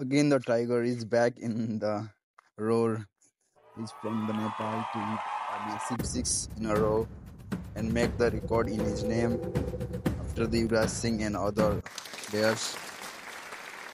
Again, the Tiger is back in the roar. He's from the Nepal to hit a massive six in a row and make the record in his name after the Yuvraj Singh and other players.